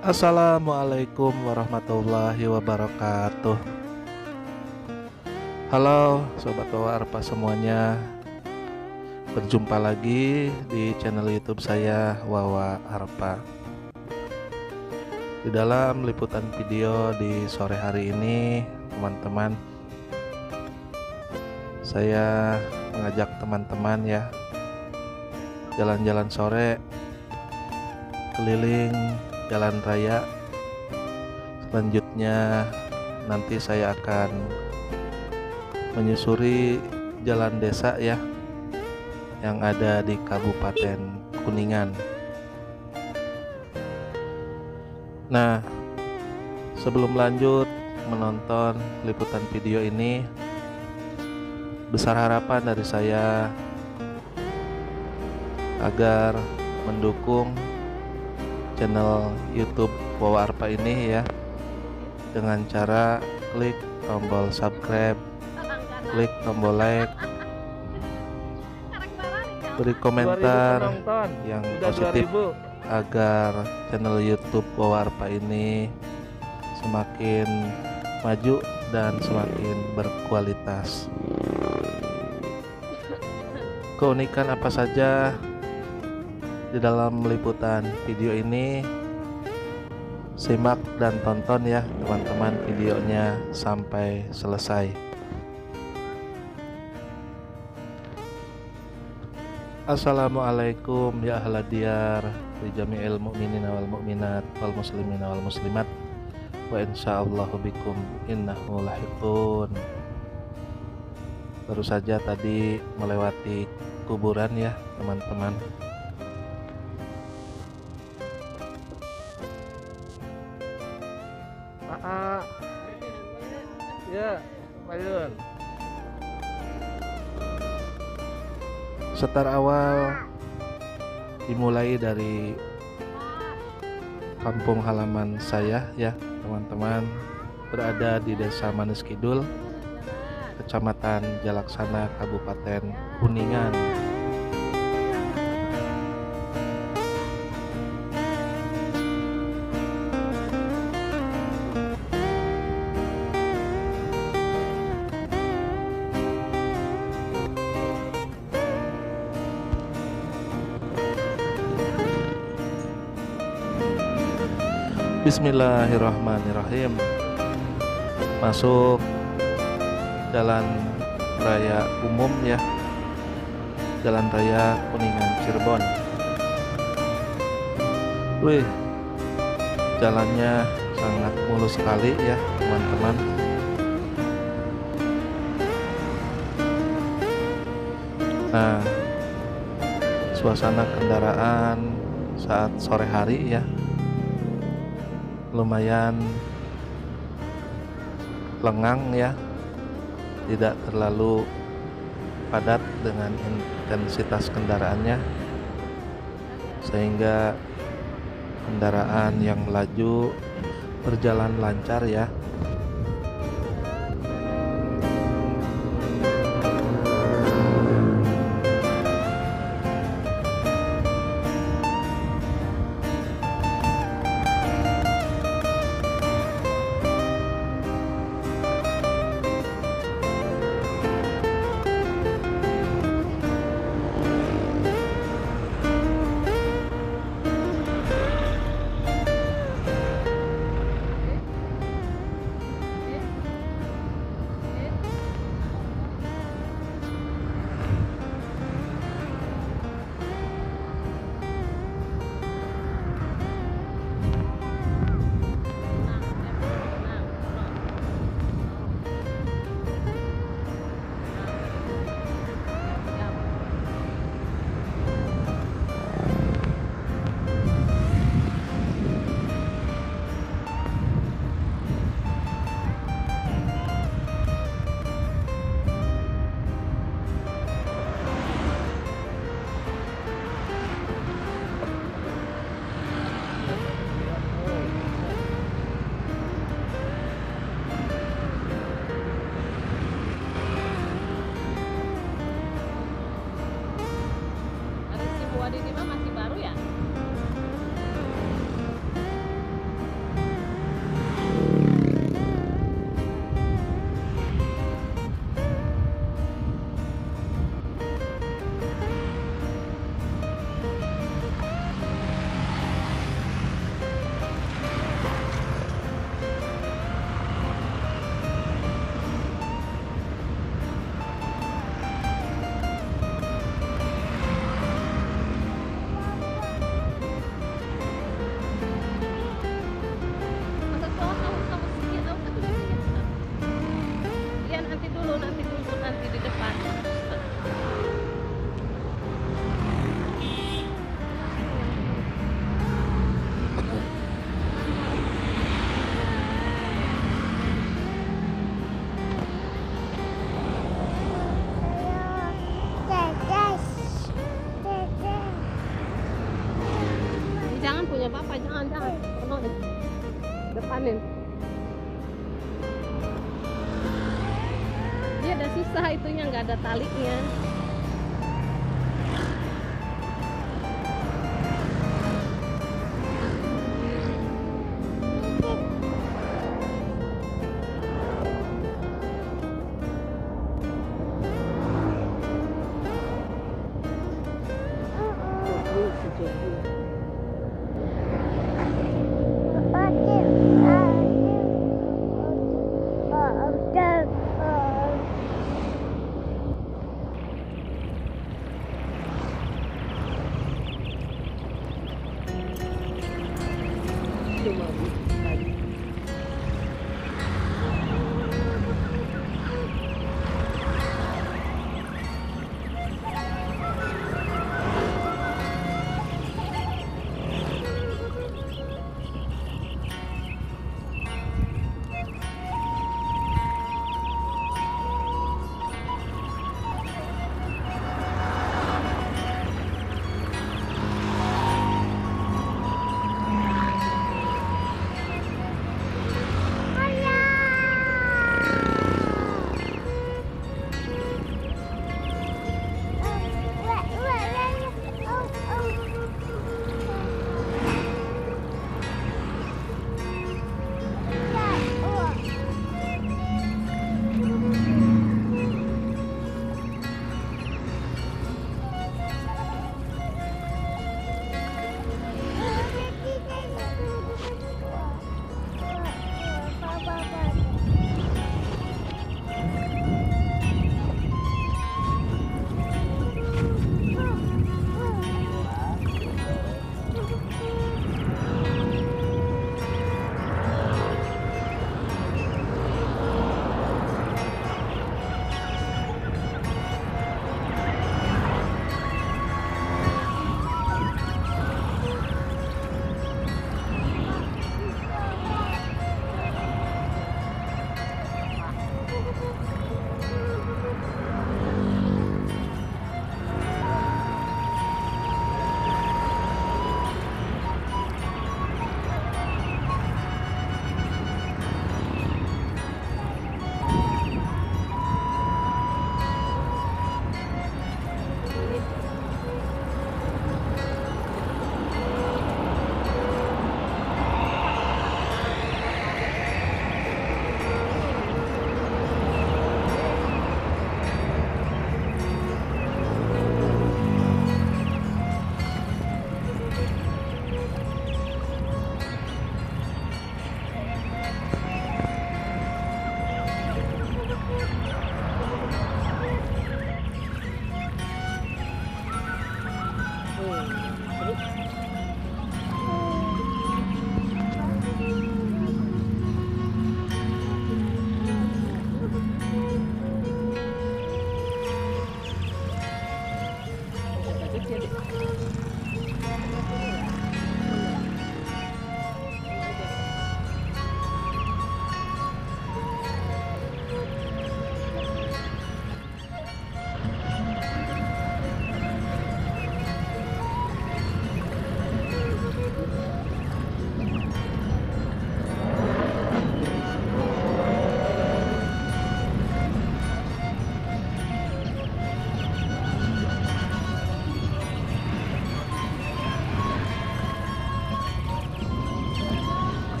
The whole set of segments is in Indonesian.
Assalamualaikum warahmatullahi wabarakatuh. Halo Sobat Wawa Arpa semuanya. Berjumpa lagi di channel youtube saya Wawa Arpa. Di dalam liputan video di sore hari ini Teman-teman Saya mengajak teman-teman ya Jalan-jalan sore Keliling jalan raya Selanjutnya nanti saya akan menyusuri jalan desa ya yang ada di Kabupaten Kuningan. Nah, sebelum lanjut menonton liputan video ini, besar harapan dari saya agar mendukung channel YouTube Wawa Arpa ini ya. Dengan cara klik tombol subscribe klik tombol like beri komentar yang positif agar channel YouTube Bawarpa ini semakin maju dan semakin berkualitas. Keunikan apa saja di dalam liputan video ini. Simak dan tonton ya teman-teman videonya sampai selesai. Assalamualaikum ya ahla diyar Bi jami'il mu'minin wal mu'minat wal muslimin wal muslimat. Wa insyaallahu bikum innahu lahiqun. Baru saja tadi melewati kuburan ya teman-teman Setar awal dimulai dari kampung halaman saya ya teman-teman. Berada di desa Manis Kidul kecamatan Jalaksana Kabupaten Kuningan Bismillahirrahmanirrahim. Masuk Jalan Raya Umum ya. Jalan Raya Kuningan Cirebon. Wih Jalannya sangat mulus sekali ya teman-teman. Nah Suasana kendaraan saat sore hari ya lumayan lengang ya. Tidak terlalu padat dengan intensitas kendaraannya. Sehingga kendaraan yang melaju berjalan lancar ya nggak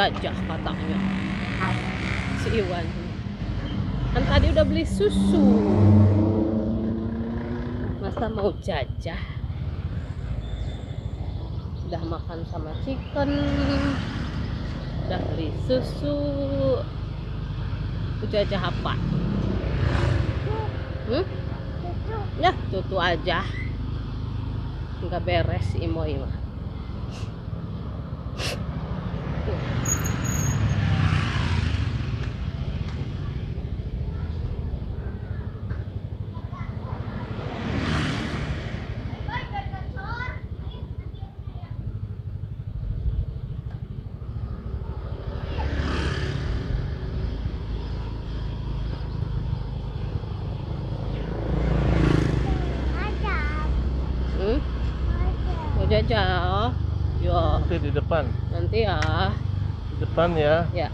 gajah katanya si Iwan kan tadi udah beli susu. Masa mau jajah? Udah makan sama chicken. Udah beli susu. Jajah apa? Hmm? ya tutu aja. Nggak beres imo-imo yeah? Yeah.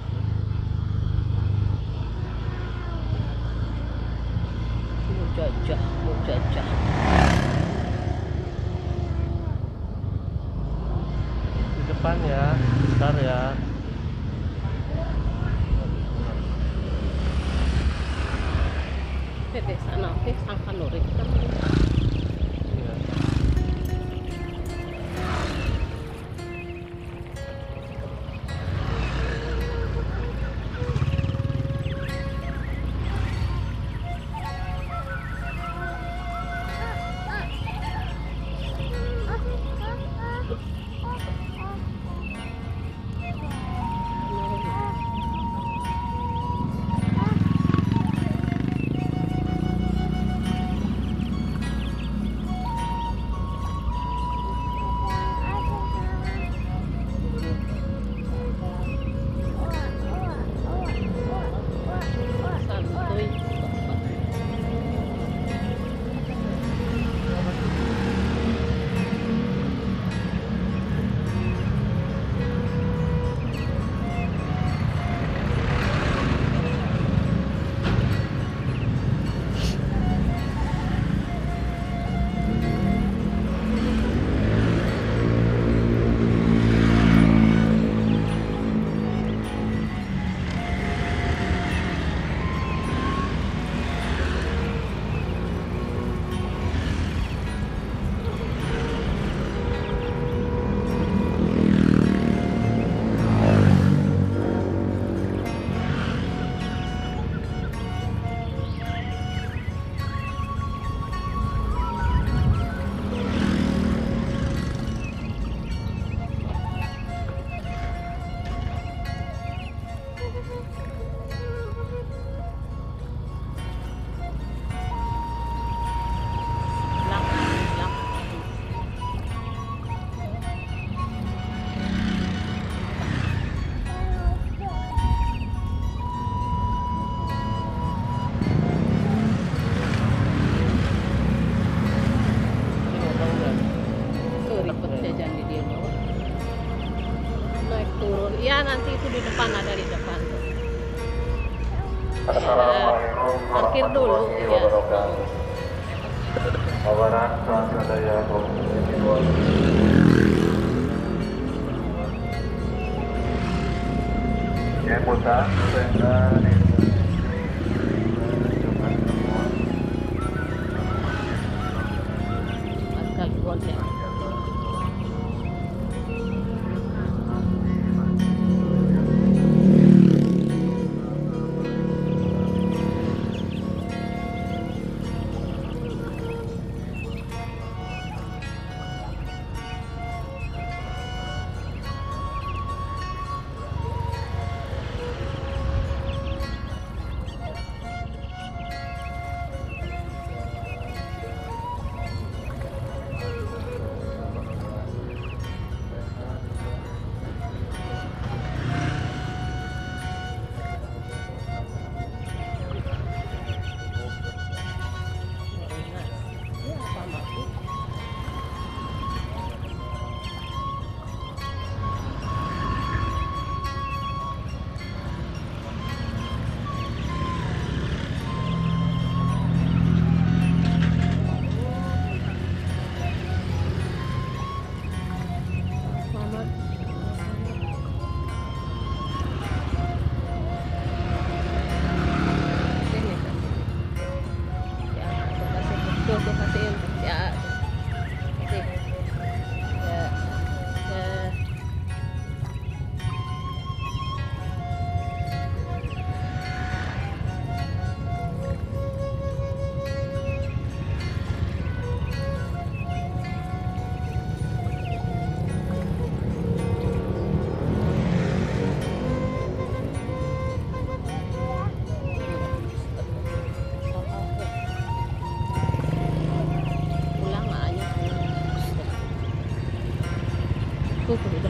Okay.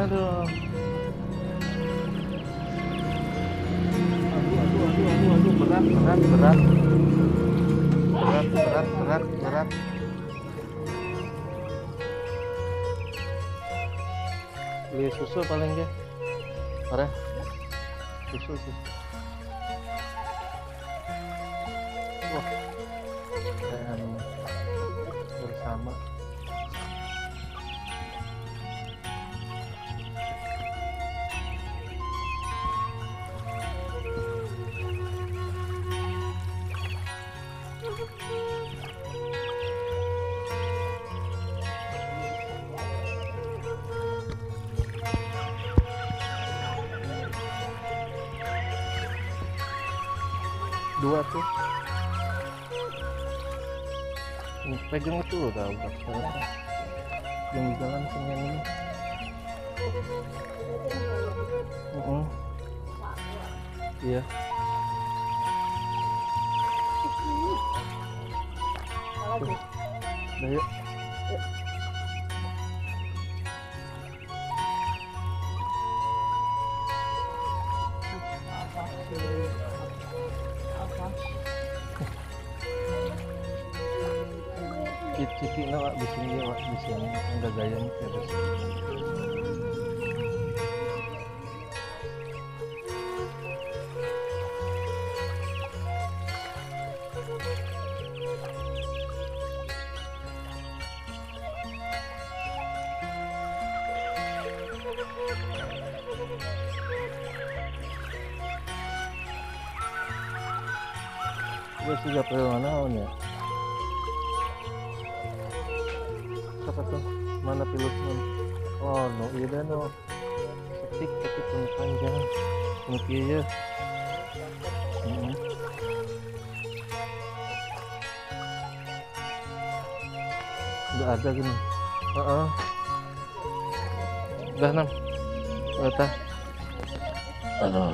Aduh. Aduh, aduh, aduh, aduh, aduh, berat, berat, berat. Berat, berat, berat, berat. Beli susu paling dia. Parah. Susu, susu. dua tuh ini pegang itu udah udah yang di jalan sini ini uh -uh. iya. Terus juga perlu mana ya? Siapa tuh? Mana pilotnya? Oh, no, iya dah no. Setik tapi punya panjang. Mungkin ya. Mm. Udah ada gini. Heeh. Udah enam. Udah. Aduh.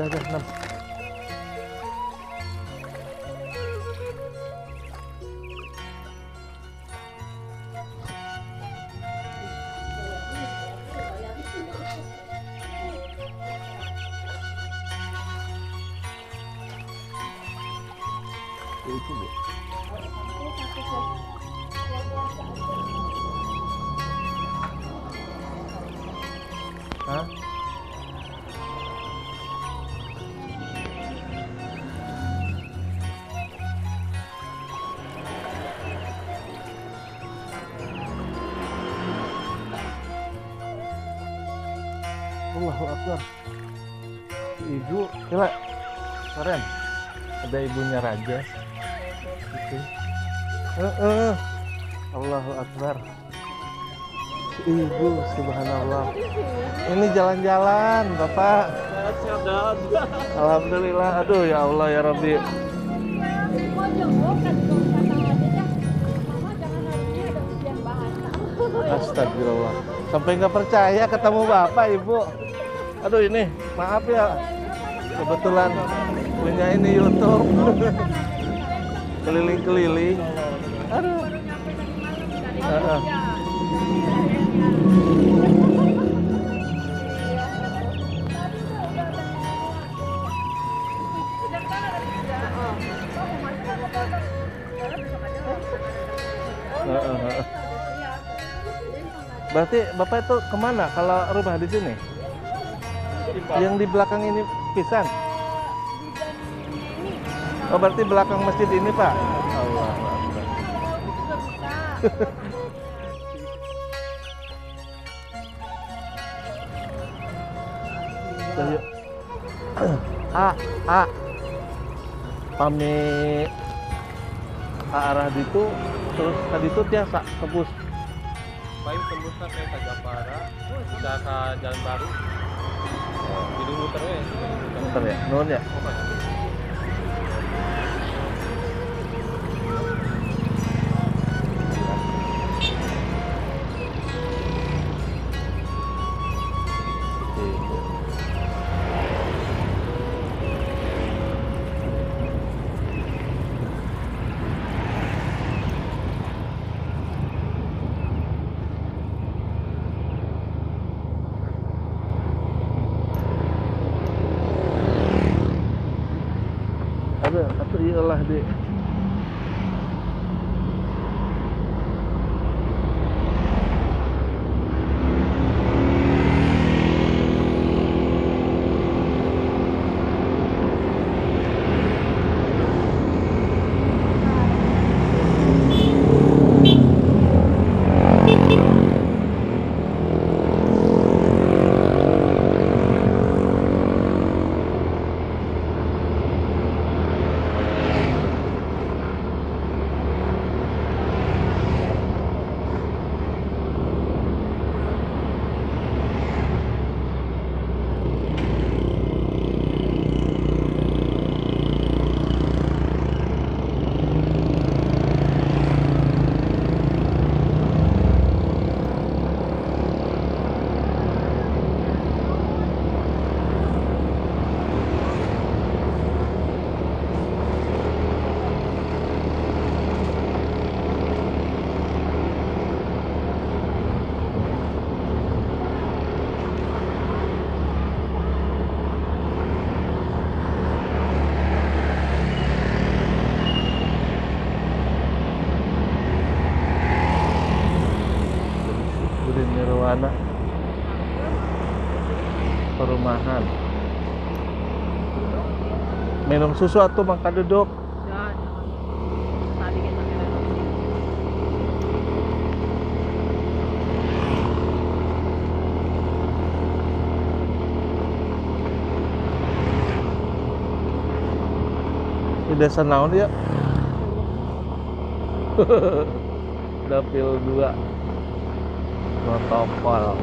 Udah, udah enam. Astagfirullah. Sampai nggak percaya ketemu Bapak, Ibu. Aduh ini, maaf ya. Kebetulan punya ini YouTube. Keliling-keliling. Aduh. Heeh. Heeh, Berarti Bapak itu ke mana kalau rumah di sini? Yang di belakang ini pisan? Oh berarti belakang masjid ini Pak? Allah A, A, pami ke arah itu terus tadi itu tiasa tebus Paling tembusnya ke Japara, bisa ke Jalan Baru. Jadi muter ya, muter. Ya, nuhun ya. Susu atau maka duduk. Di desa naon ya? Dapil 2 protokol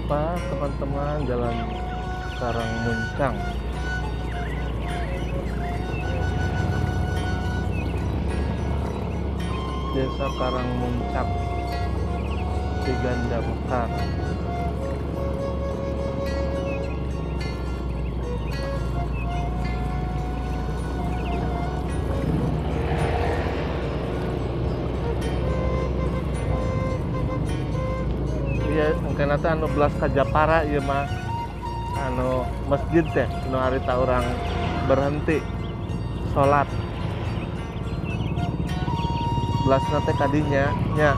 apa teman-teman jalan Karang Muncang desa Karang Muncang di Ganda Mekar nanti anu belas kajapara iya mah anu masjid teh anu harita orang berhenti sholat. Belas nanti kadinya nya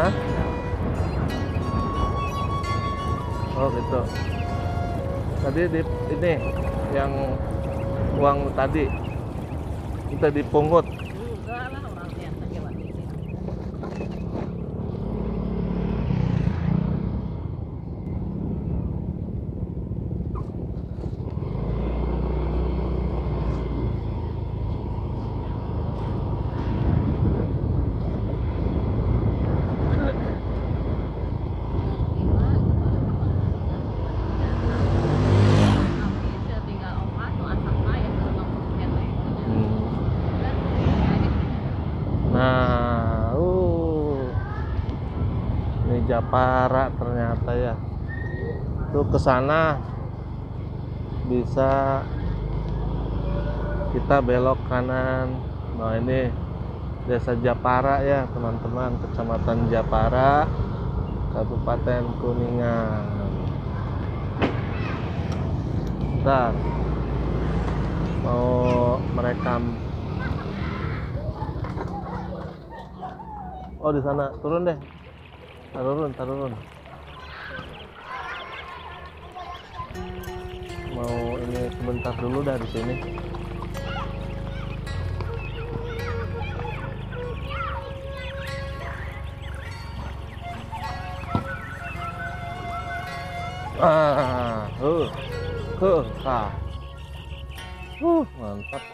Hah? Oh gitu. Tadi di ini yang uang tadi kita dipungut ke sana. Bisa kita belok kanan. Nah ini desa Japara ya teman-teman. Kecamatan Japara Kabupaten Kuningan. Bentar. Mau merekam. Oh di sana. Turun deh. Turun turun sebentar dulu dari sini. Ah uh uh uh mantap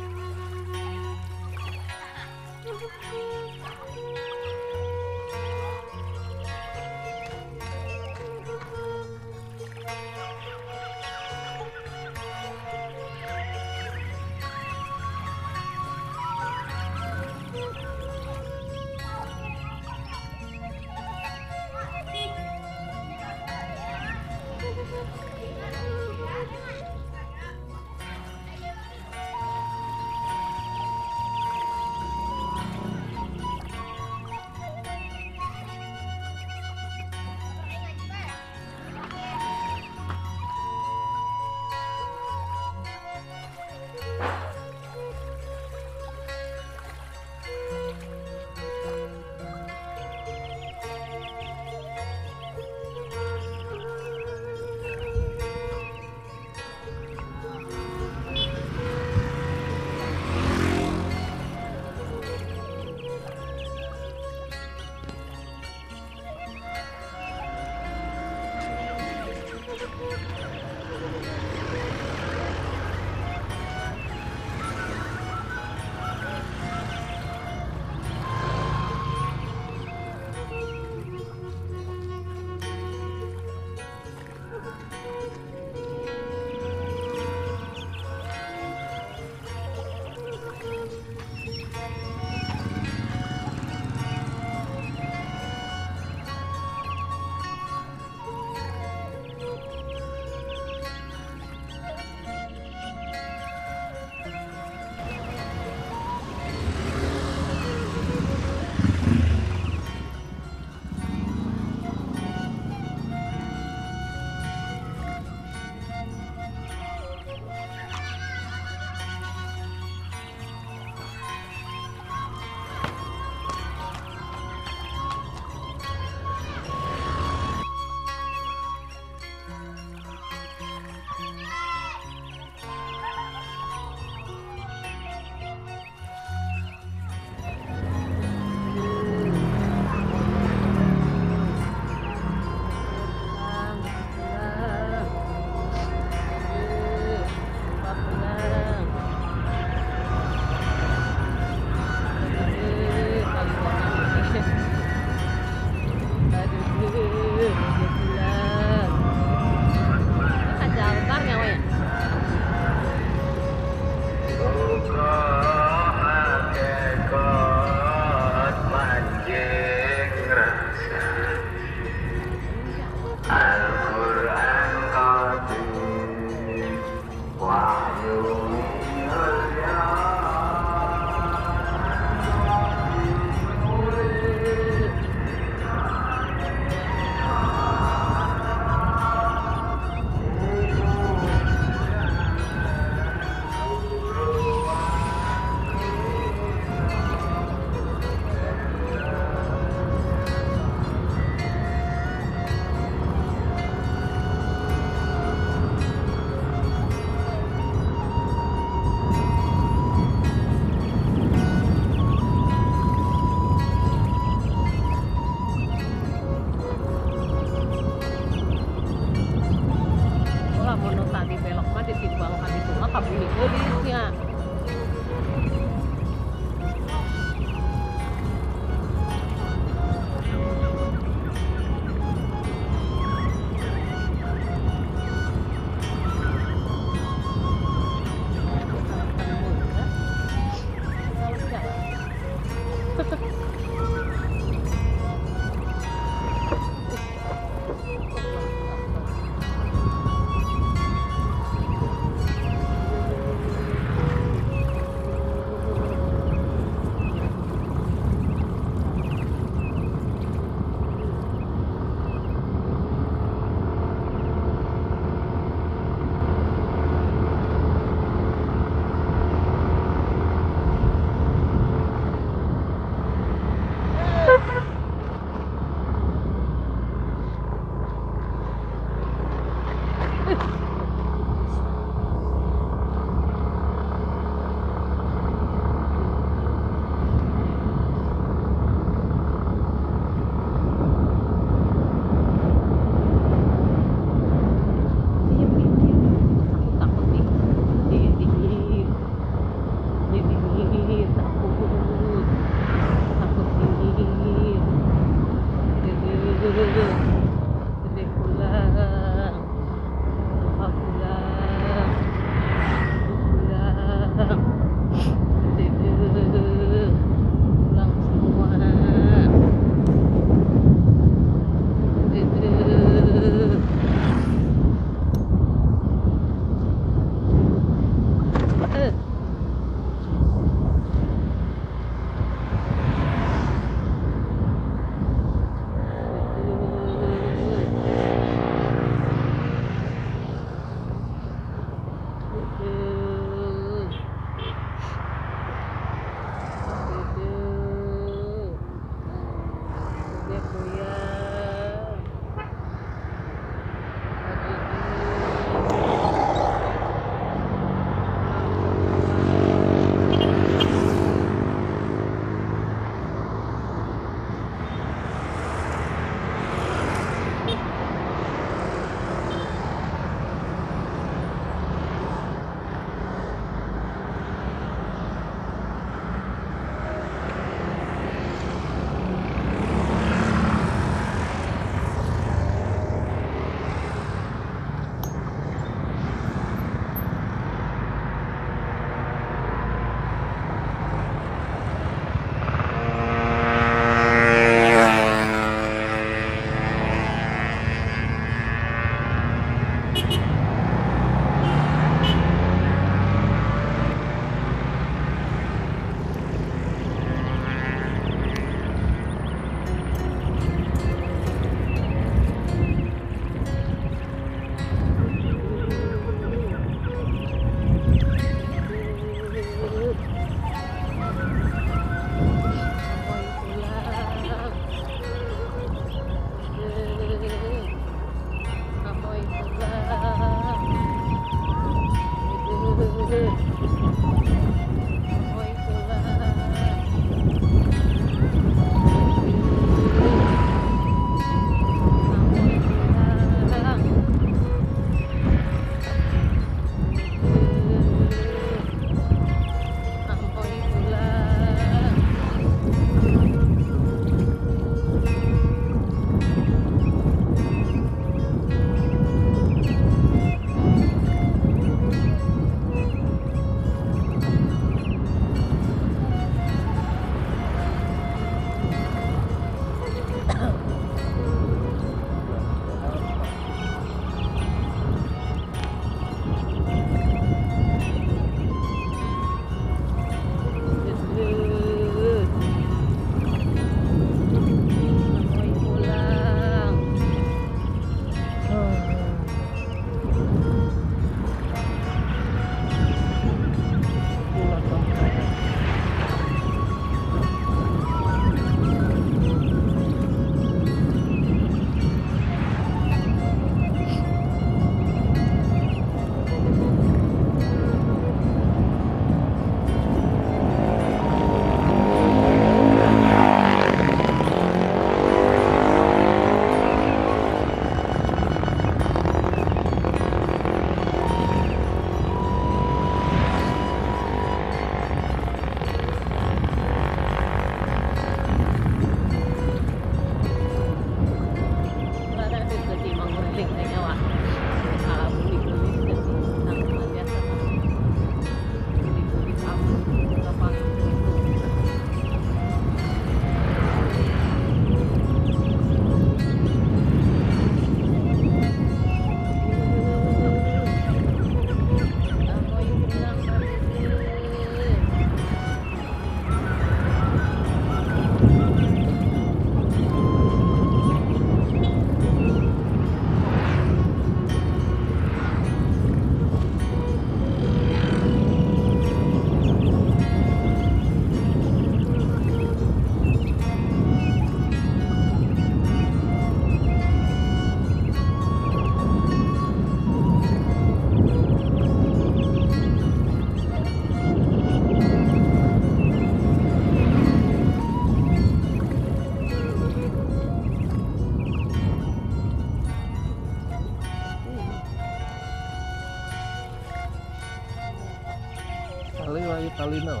Kali wayu kali nol.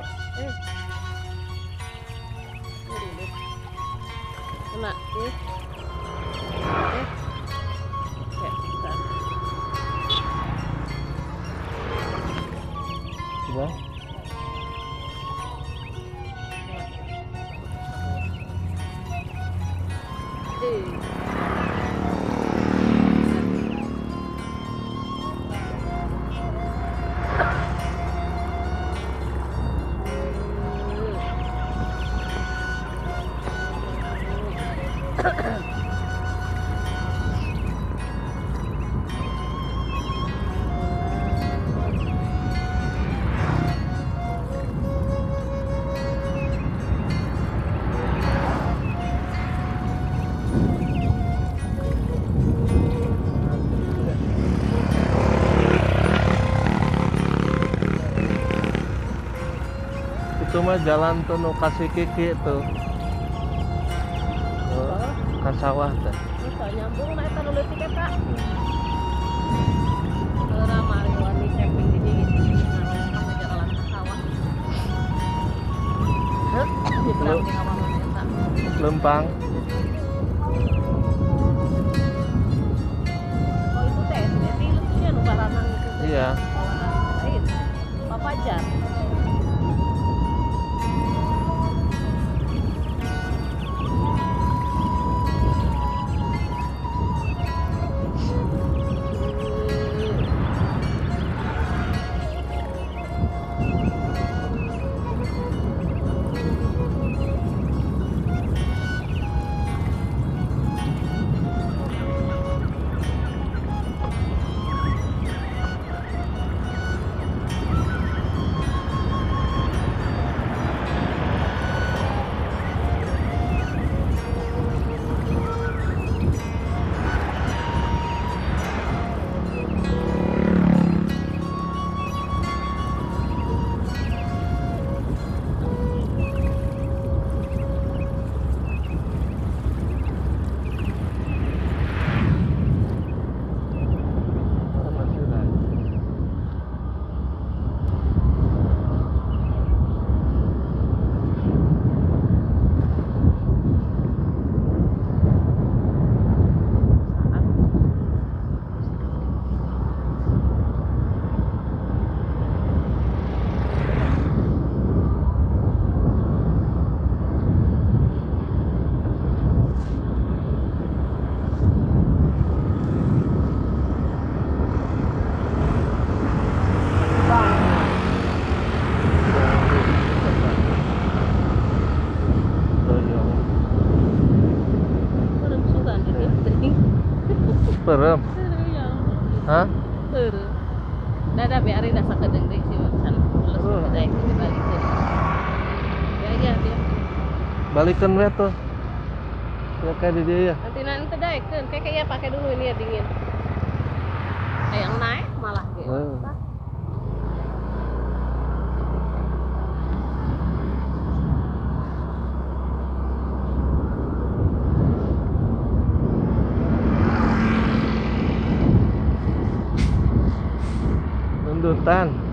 Kena. Eh. Eh. Mah jalan tuh nu kasih kiki tuh. Oh, Ke sawah teh. bisa nyambung naik tanu leutik eta. Mari wani camping di jalan ke sawah. Heh, apa. Lempang. Oh, itu teh, jadi lucunya nu baranang itu. teh. Iya. Perem. Ya. Hah? Heureuh. Dada biarin dah sakedeung deui si Wansan. Terus daek dibalikeun. Ya ya dia. Balikan we tuh. Ya kayak di dia ya. Nanti nanti daekeun. Kayak kayak pakai dulu ini ya dingin. Eh, yang naik malah gitu. Heeh. Tundutan.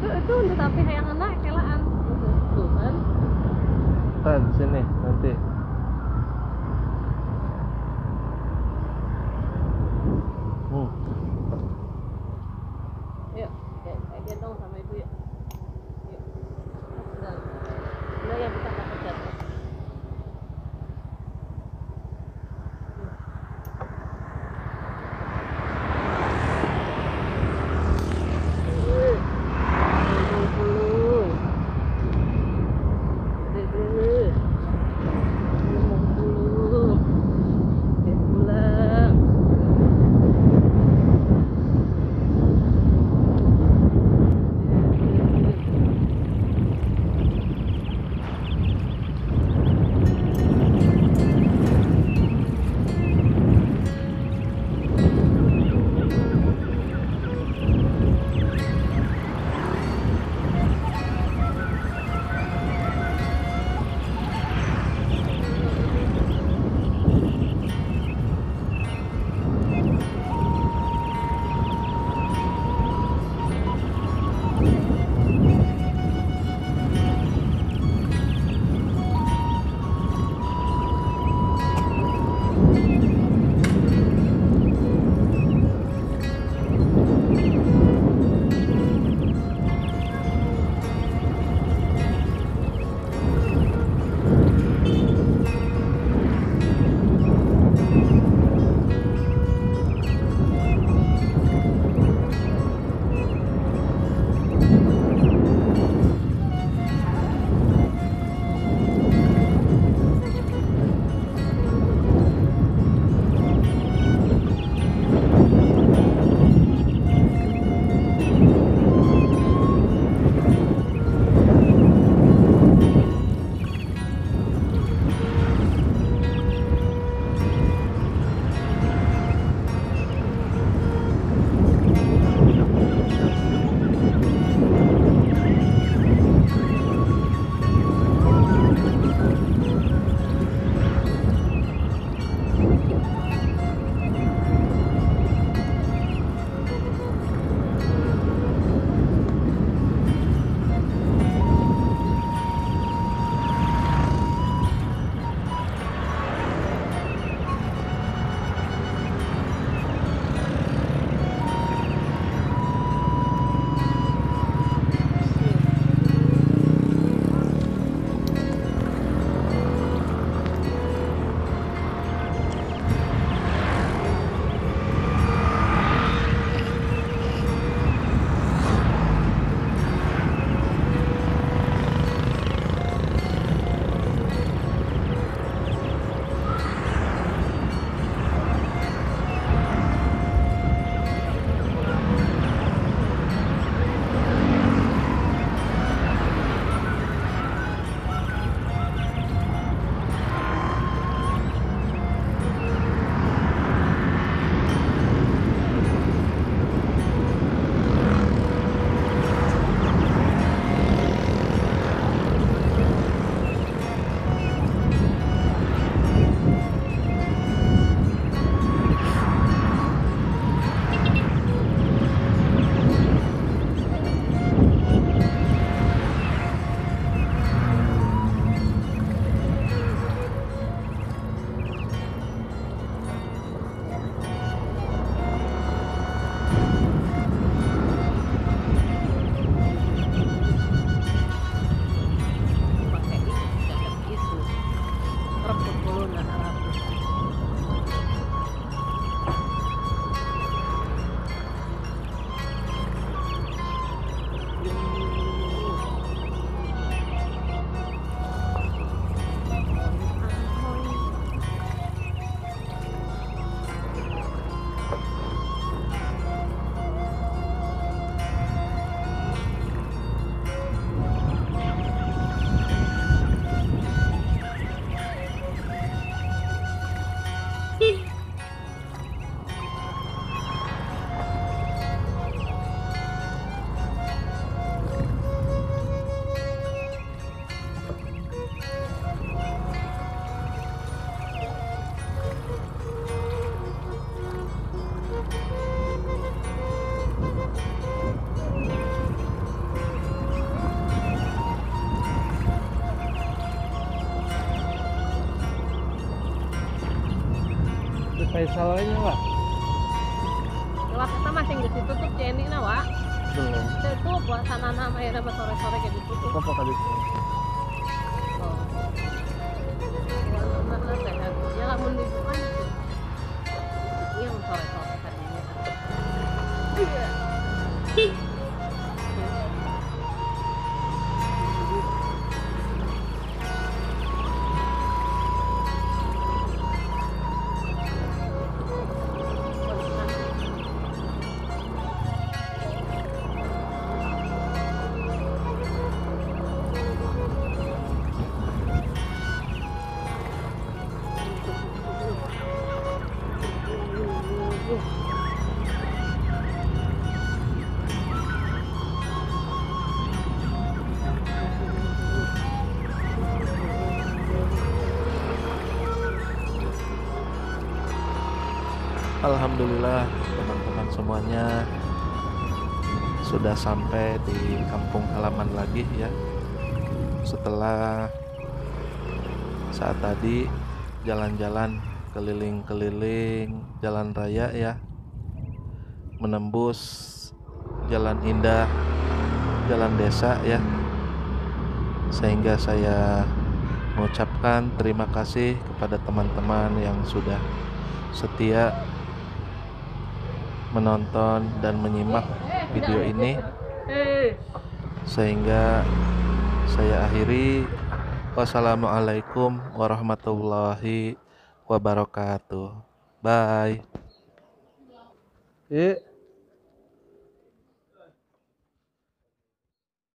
Aja Wak lewat kita masih nggak ditutup Jenny na wa belum. Tutup wa sana nama ya nama sore sore kayak ditutup apa kali itu oh. Wah, ya lamun dibuka yang sore sore tadinya sudah sampai di kampung halaman lagi ya. Setelah saat tadi jalan-jalan keliling-keliling jalan raya ya. Menembus jalan indah jalan desa ya. Sehingga saya mengucapkan terima kasih kepada teman-teman yang sudah setia menonton dan menyimak video ini. sehingga saya akhiri. Wassalamualaikum warahmatullahi wabarakatuh. Bye. Eh